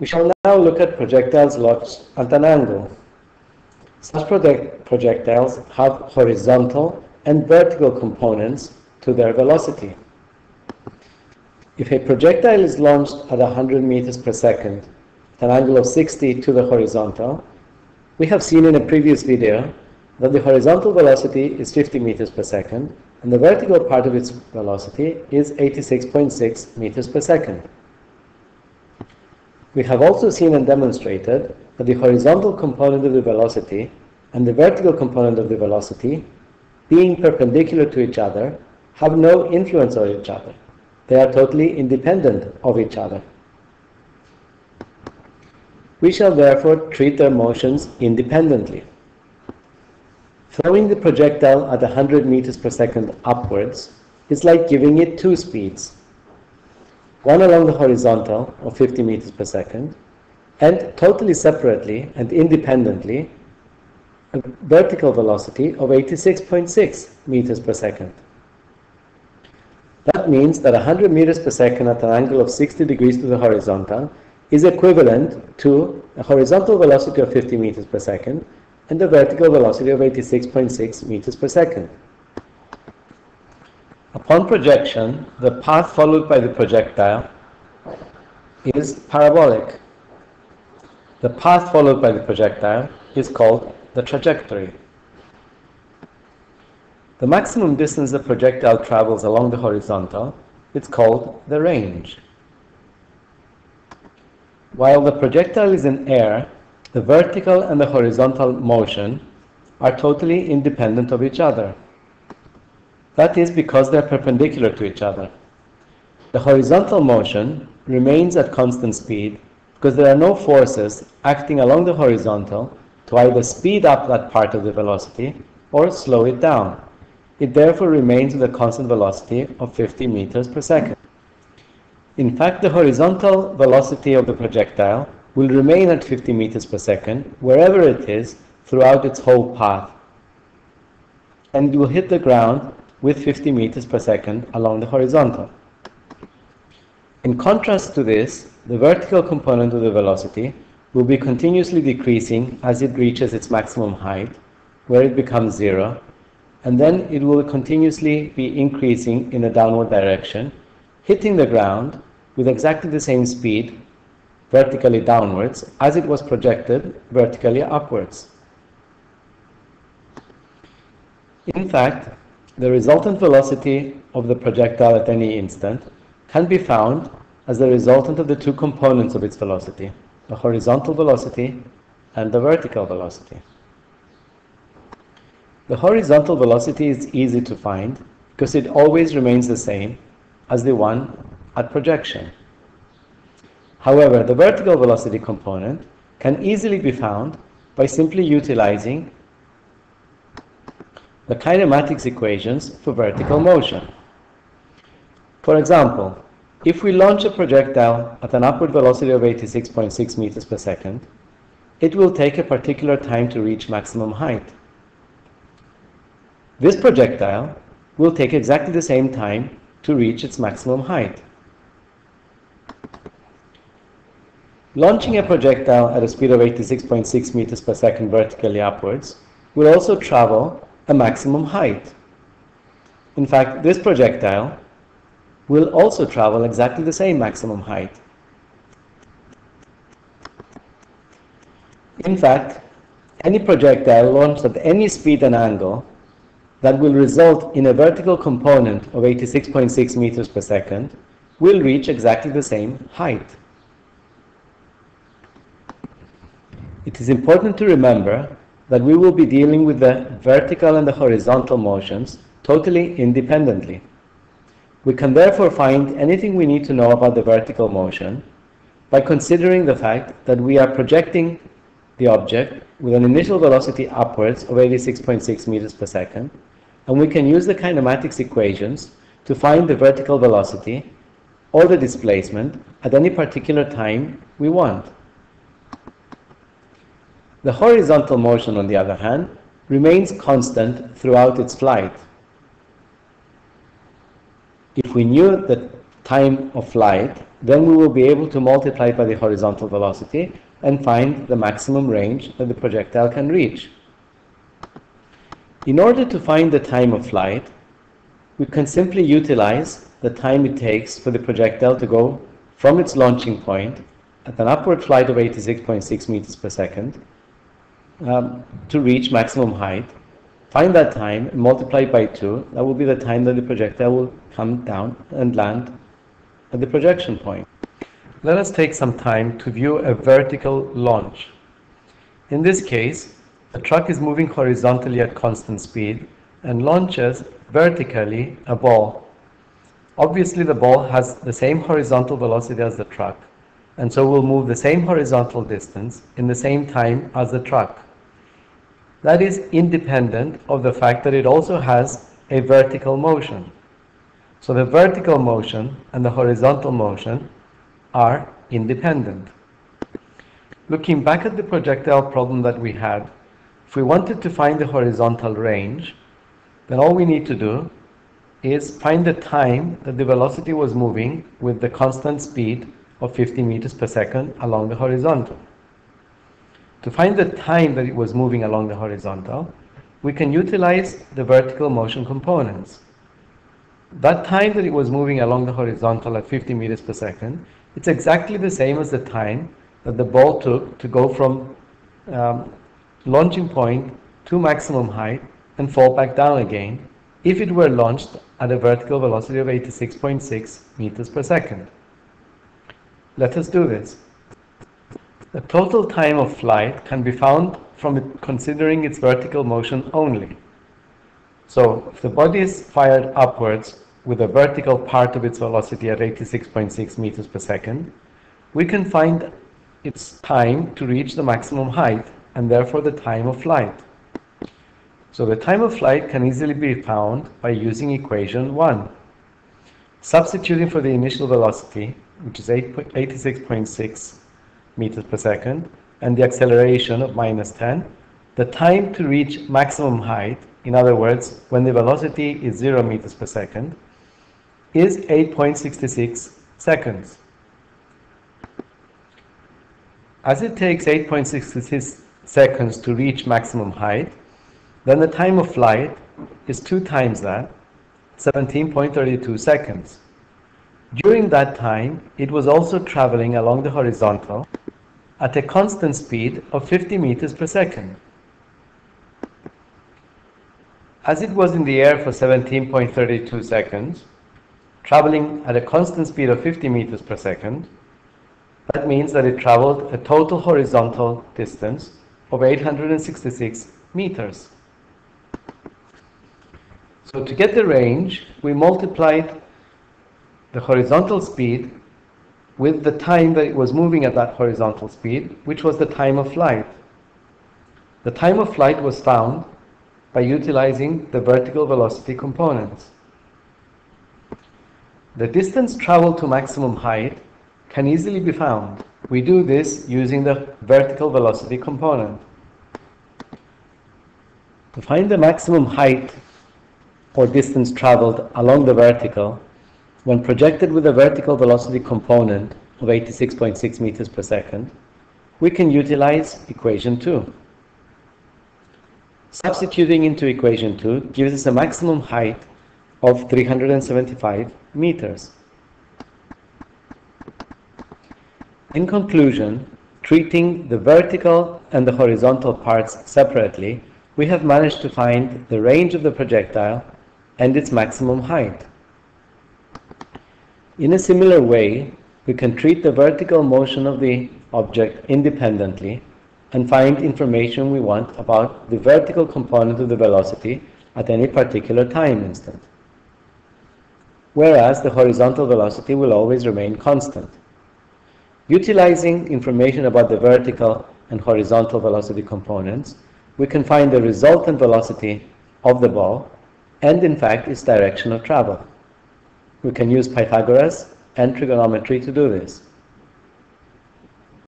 We shall now look at projectiles launched at an angle. Such projectiles have horizontal and vertical components to their velocity. If a projectile is launched at 100 meters per second at an angle of 60 to the horizontal, we have seen in a previous video that the horizontal velocity is 50 meters per second and the vertical part of its velocity is 86.6 meters per second. We have also seen and demonstrated that the horizontal component of the velocity and the vertical component of the velocity, being perpendicular to each other, have no influence on each other. They are totally independent of each other. We shall therefore treat their motions independently. Throwing the projectile at 100 meters per second upwards is like giving it two speeds. One along the horizontal of 50 meters per second, and totally separately and independently a vertical velocity of 86.6 meters per second. That means that 100 meters per second at an angle of 60 degrees to the horizontal is equivalent to a horizontal velocity of 50 meters per second and a vertical velocity of 86.6 meters per second. Upon projection, the path followed by the projectile is parabolic. The path followed by the projectile is called the trajectory. The maximum distance the projectile travels along the horizontal is called the range. While the projectile is in air, the vertical and the horizontal motion are totally independent of each other. That is because they are perpendicular to each other. The horizontal motion remains at constant speed because there are no forces acting along the horizontal to either speed up that part of the velocity or slow it down. It therefore remains with a constant velocity of 50 meters per second. In fact, the horizontal velocity of the projectile will remain at 50 meters per second wherever it is throughout its whole path. And it will hit the ground with 50 meters per second along the horizontal. In contrast to this, the vertical component of the velocity will be continuously decreasing as it reaches its maximum height, where it becomes zero, and then it will continuously be increasing in a downward direction, hitting the ground with exactly the same speed vertically downwards as it was projected vertically upwards. In fact, the resultant velocity of the projectile at any instant can be found as the resultant of the two components of its velocity the horizontal velocity and the vertical velocity. The horizontal velocity is easy to find because it always remains the same as the one at projection. However, the vertical velocity component can easily be found by simply utilizing the kinematics equations for vertical motion. For example, if we launch a projectile at an upward velocity of 86.6 meters per second, it will take a particular time to reach maximum height. This projectile will take exactly the same time to reach its maximum height. Launching a projectile at a speed of 86.6 meters per second vertically upwards will also travel a maximum height. In fact, this projectile will also travel exactly the same maximum height. In fact, any projectile launched at any speed and angle that will result in a vertical component of 86.6 meters per second will reach exactly the same height. It is important to remember that we will be dealing with the vertical and the horizontal motions totally independently. We can therefore find anything we need to know about the vertical motion by considering the fact that we are projecting the object with an initial velocity upwards of 86.6 meters per second, and we can use the kinematics equations to find the vertical velocity or the displacement at any particular time we want. The horizontal motion, on the other hand, remains constant throughout its flight if we knew the time of flight, then we will be able to multiply by the horizontal velocity and find the maximum range that the projectile can reach. In order to find the time of flight, we can simply utilize the time it takes for the projectile to go from its launching point at an upward flight of 86.6 meters per second um, to reach maximum height. Find that time and multiply by 2. That will be the time that the projectile will come down and land at the projection point. Let us take some time to view a vertical launch. In this case, the truck is moving horizontally at constant speed and launches vertically a ball. Obviously the ball has the same horizontal velocity as the truck and so will move the same horizontal distance in the same time as the truck. That is independent of the fact that it also has a vertical motion. So the vertical motion and the horizontal motion are independent. Looking back at the projectile problem that we had, if we wanted to find the horizontal range, then all we need to do is find the time that the velocity was moving with the constant speed of 50 meters per second along the horizontal. To find the time that it was moving along the horizontal, we can utilize the vertical motion components. That time that it was moving along the horizontal at 50 meters per second, it's exactly the same as the time that the ball took to go from um, launching point to maximum height and fall back down again if it were launched at a vertical velocity of 86.6 meters per second. Let us do this. The total time of flight can be found from it considering its vertical motion only. So if the body is fired upwards with a vertical part of its velocity at 86.6 meters per second, we can find its time to reach the maximum height and therefore the time of flight. So the time of flight can easily be found by using equation 1. Substituting for the initial velocity, which is 86.6 meters per second, and the acceleration of minus 10, the time to reach maximum height, in other words, when the velocity is 0 meters per second, is 8.66 seconds. As it takes 8.66 seconds to reach maximum height, then the time of flight is two times that, 17.32 seconds. During that time, it was also traveling along the horizontal at a constant speed of 50 meters per second. As it was in the air for 17.32 seconds, traveling at a constant speed of 50 meters per second, that means that it traveled a total horizontal distance of 866 meters. So to get the range, we multiplied the horizontal speed with the time that it was moving at that horizontal speed, which was the time of flight. The time of flight was found by utilizing the vertical velocity components. The distance traveled to maximum height can easily be found. We do this using the vertical velocity component. To find the maximum height or distance traveled along the vertical, when projected with a vertical velocity component of 86.6 meters per second, we can utilize equation 2. Substituting into equation 2 gives us a maximum height of 375 meters. In conclusion, treating the vertical and the horizontal parts separately we have managed to find the range of the projectile and its maximum height. In a similar way, we can treat the vertical motion of the object independently and find information we want about the vertical component of the velocity at any particular time instant. Whereas the horizontal velocity will always remain constant. Utilizing information about the vertical and horizontal velocity components, we can find the resultant velocity of the ball and in fact its direction of travel. We can use Pythagoras and trigonometry to do this.